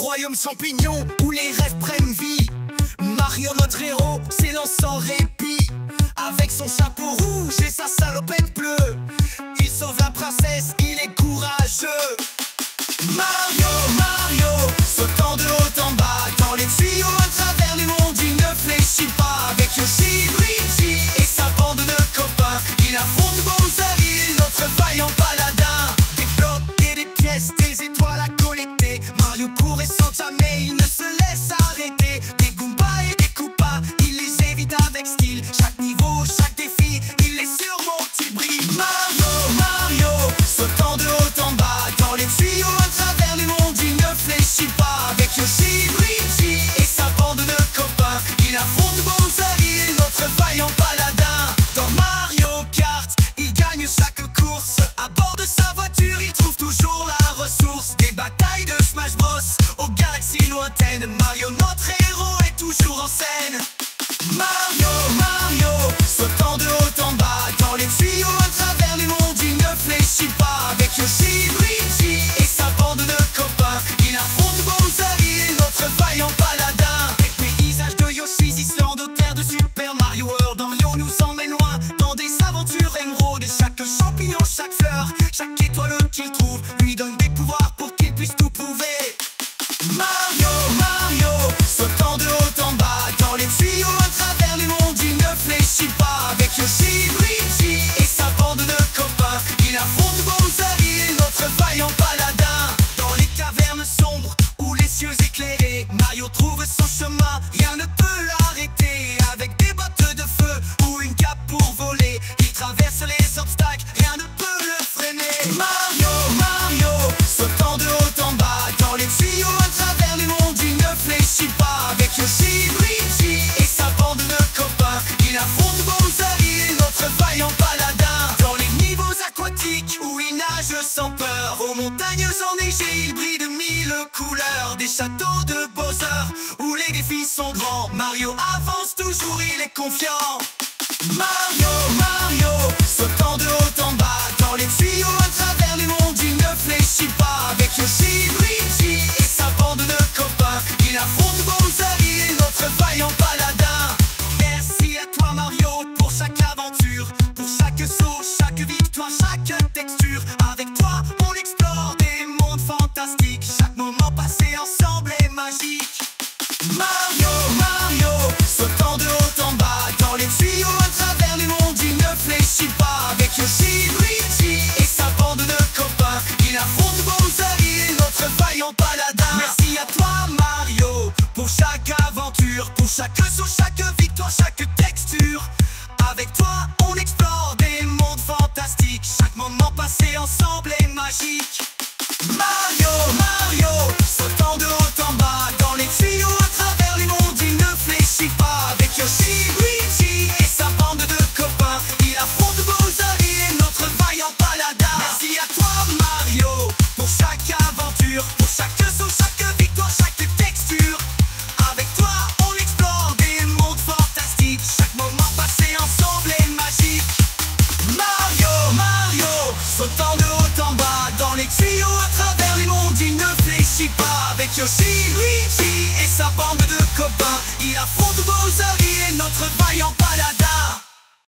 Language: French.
royaume champignon où les rêves prennent vie. Mario, notre héros, s'élance sans répit. Mario, notre héros, est toujours en scène. Mario, Mario, sautant de haut en bas, dans les tuyaux à travers les mondes, il ne fléchit pas. Avec Yoshi, Luigi et sa bande de copains, il affronte Bowser, notre vaillant paladin. Les paysages de Yoshi's Island aux terres de Super Mario World, Mario nous emmène loin dans des aventures émeraudes. Chaque champignon, chaque fleur, chaque étoile qu'il trouve, lui donne Mario trouve son chemin, rien ne peut l'arrêter. Avec des bottes de feu ou une cape pour voler, il traverse les obstacles, rien ne peut le freiner. Mario, Mario, sautant de haut en bas, dans les tuyaux à travers les mondes, il ne fléchit pas. Avec Yoshi, Luigi et sa bande de copains, il affronte Bowser, notre vaillant paladin. Dans les niveaux aquatiques où il nage sans peur, aux montagnes enneigées, il Des châteaux de Bowser où les défis sont grands, Mario avance toujours, il est confiant. Mario, Mario, ensemble est magique. avec Yoshi, Luigi et sa bande de copains. Il affronte Bowser, il est notre vaillant paladin.